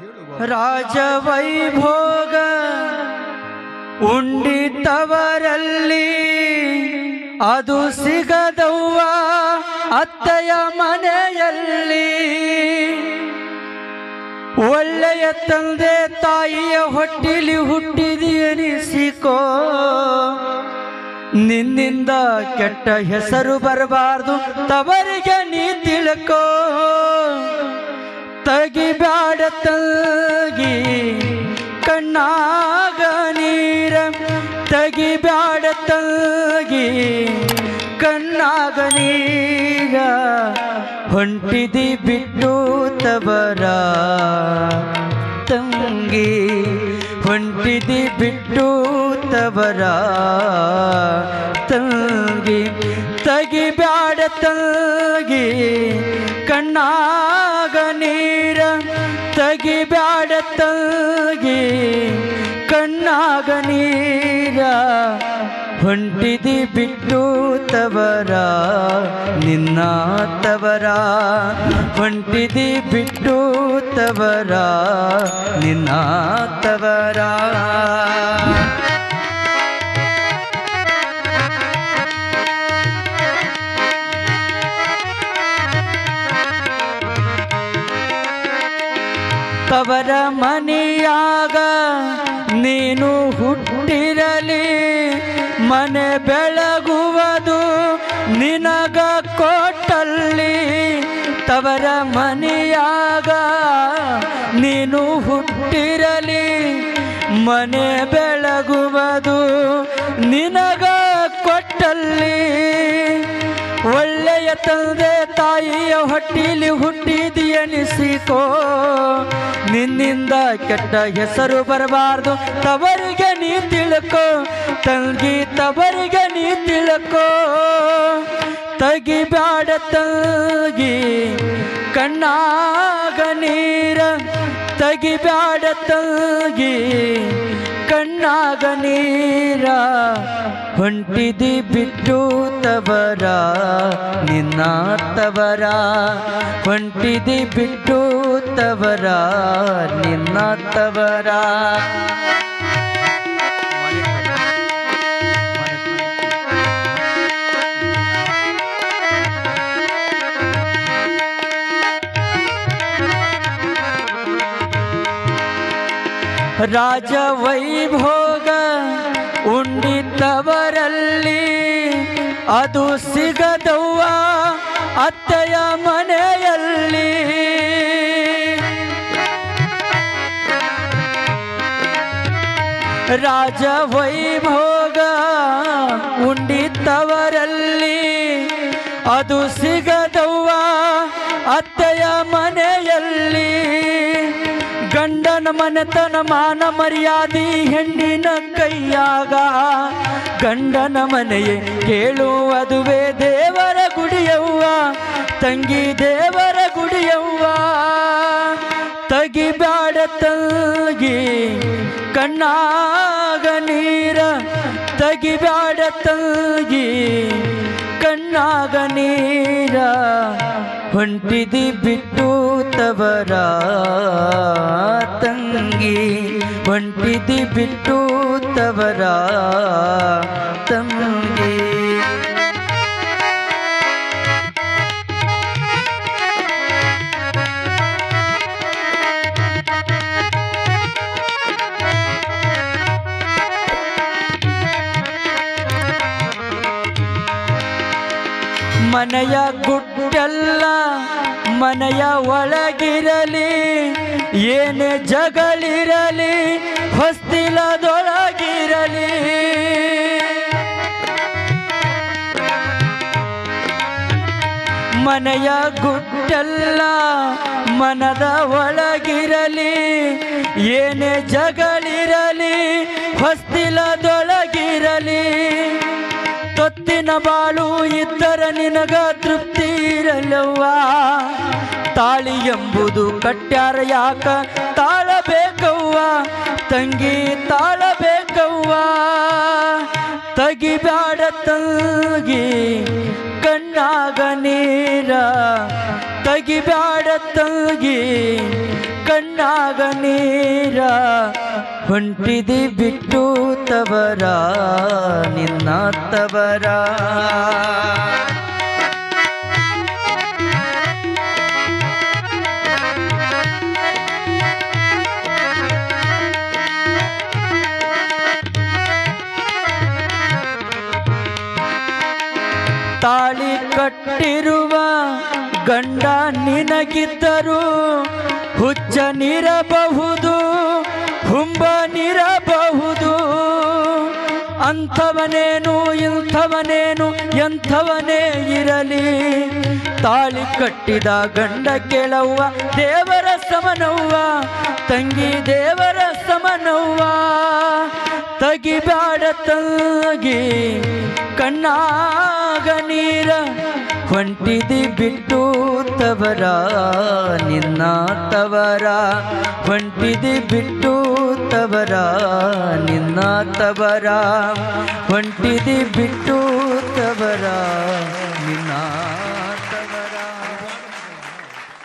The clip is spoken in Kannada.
ಹೇಳುವ ರಾಜವೈಭೋಗ ಉಂಡಿತವರಲ್ಲಿ ಅದು ಸಿಗದವ್ವ ಅತ್ತೆಯ ಮನೆಯಲ್ಲಿ. ಒಳ್ಳೆಯ ತಂದೆ ತಾಯಿಯ ಹೊಟ್ಟಿಲಿ ಹುಟ್ಟಿದೆನಿಸಿಕೋ ನಿನ್ನಿಂದ ಕೆಟ್ಟ ಹೆಸರು ಬರಬಾರ್ದು, ತವರಿಗೆ ನೀ ತಿಳ್ಕೋ. ತಗಿಬ್ಯಾಡ ತಗಿ ಕಣ್ಣಾಗ ನೀರ. ತಗಿಬ್ಯಾಡ ತಗಿ ಕಣ್ಣಾಗ ನೀರ. ಹೊಂಟಿದಿ ಬಿಟ್ಟು ತವರ ತಂಗಿ, ಹೊಂಟಿದಿ ಬಿಟ್ಟು ತವರ ತಂಗಿ. ತಗಿ ತಗಿಬ್ಯಾಡ ತಗಿ ಕಣ್ಣಾಗ ನೀರ ತಗಿಬ್ಯಾಡ ತಗಿ ಕಣ್ಣಾಗ ನೀರ ಹೊಂಟಿದಿ ಬಿಟ್ಟು ತವರ, ನಿನ್ನ ತವರ. ಹೊಂಟಿದಿ ಬಿಟ್ಟು ತವರ, ನಿನ್ನ ತವರ. ತವರ ಮನೆಯಾಗ ನೀನು ಹುಟ್ಟಿರಲಿ, ಮನೆ ಬೆಳಗುವುದು ನಿನಗ ಕೊಟ್ಟಲ್ಲಿ. ತವರ ಮನೆಯಾಗ ನೀನು ಹುಟ್ಟಿರಲಿ, ಮನೆ ಬೆಳಗುವುದು ನಿನಗ ಕೊಟ್ಟಲ್ಲಿ. ತಂದೆ ತಾಯಿಯ ಹೊಟ್ಟಿಲಿ ಹುಟ್ಟಿದೆಯನಿಸಿಕೋ ನಿನ್ನಿಂದ ಕೆಟ್ಟ ಹೆಸರು ಬರಬಾರ್ದು, ತವರಿಗೆ ನೀ ತಿಳ್ಕೋ. ತಂಗಿ, ತವರಿಗೆ ನೀ ತಿಳ್ಕೋ. ತಗಿಬ್ಯಾಡ ತಗಿ, ಕಣ್ಣಾಗ ನೀರ. ತಗಿಬ್ಯಾಡ ತಗಿ ಕಣ್ಣಾಗ ನೀರ ಹೊಂಟಿದಿ ಬಿಟ್ಟು ತವರ ನಿನ್ನ ತವರ ಹೊಂಟಿದಿ ಬಿಟ್ಟು ತವರ ನಿನ್ನ ತವರ ರಾಜ ವೈಭೋಗ ಉಂಡಿತವರಲ್ಲಿ ಅದು ಸಿಗದವ್ವ ಅತ್ತೆಯ ಮನೆಯಲ್ಲಿ. ರಾಜ ವೈಭೋಗ ಉಂಡಿತವರಲ್ಲಿ ಅದು ಸಿಗದವ್ವ ಅತ್ತೆಯ ಮನೆಯಲ್ಲಿ. ಗಂಡನ ಮನೆತನ ಮಾನ ಮರ್ಯಾದಿ ಹೆಣ್ಣಿನ ಕೈಯಾಗ. ಗಂಡನ ಮನೆಯೇ ಕೇಳುವುದುವೆ ದೇವರ ಗುಡಿಯವ್ವ. ತಂಗಿ ದೇವರ ಗುಡಿಯವ್ವ. ತಗಿಬ್ಯಾಡ ತಲ್ಗಿ ಕಣ್ಣಾಗ ನೀರ. ತಗಿಬ್ಯಾಡ ತಲ್ಗಿ ಕಣ್ಣಾಗ ನೀರ. ಹೊಂಟಿದಿ ಬಿಟ್ಟು ತವರ ತಂಗಿ ಒಂಟಿದಿ ಬಿಟ್ಟು ತವರ ತಂಗಿ. ಮನೆಯ ಗುಡ್ಡೆಲ್ಲ ಮನೆಯ ಒಳಗಿರಲಿ ಏನೇ ಜಗಳಿರಲಿ ಹೊಸ್ತಿಲದೊಳಗಿರಲಿ. ಮನೆಯ ಗುಟ್ಟೆಲ್ಲ ಮನದ ಒಳಗಿರಲಿ ಏನೇ ಜಗಳಿರಲಿ ಹೊಸ್ತಿಲದೊಳಗಿರಲಿ ಬಾಳು ಇದ್ದರ ನಿನಗ ತೃಪ್ತಿ ಇರಲವ್ವ ತಾಳಿ ಎಂಬುದು ಕಟ್ಯಾರ ಯಾಕ? ತಾಳಬೇಕವ್ವ. ತಂಗಿ ತಾಳಬೇಕವ್ವ. ತಗಿಬ್ಯಾಡ ತಂಗಿ, ಕಣ್ಣಾಗ ನೀರ. ತಗಿಬ್ಯಾಡ ತಂಗಿ ಕಣ್ಣ ಕಣ್ಣಾಗ ನೀರ. ಹೊಂಟಿದಿ ಬಿಟ್ಟು ತವರ ನಿನ್ನ ತವರ. ತಾಳಿ ಕಟ್ಟಿರುವ ಗಂಡ ನಿನಗಿದ್ದರೂ ಹುಚ್ಚ ಹುಚ್ಚನಿರಬಹುದು. ಹುಂಬನಿರಬಹುದು ಅಂಥವನೇನು, ಇಂಥವನೇನು, ಎಂಥವನೇ ಇರಲಿ. ತಾಳಿ ಕಟ್ಟಿದ ಗಂಡ ಕೆಳವ್ವ, ದೇವರ ಸಮನವ್ವ, ತಂಗಿ ದೇವರ ಸಮನವ್ವ. ತಗಿಬ್ಯಾಡ ತಂಗಿ, ಕಣ್ಣಾಗ ನೀರ, ಹೊಂಟಿದಿ ಬಿಟ್ಟು ತವರ, ನಿನ್ನ ತವರ. ಹೊಂಟಿದಿ ಬಿಟ್ಟು ತವರ ನಿನ್ನ ತವರ ಹೊಂಟಿದಿ ಬಿಟ್ಟು ತವರ ನಿನ್ನ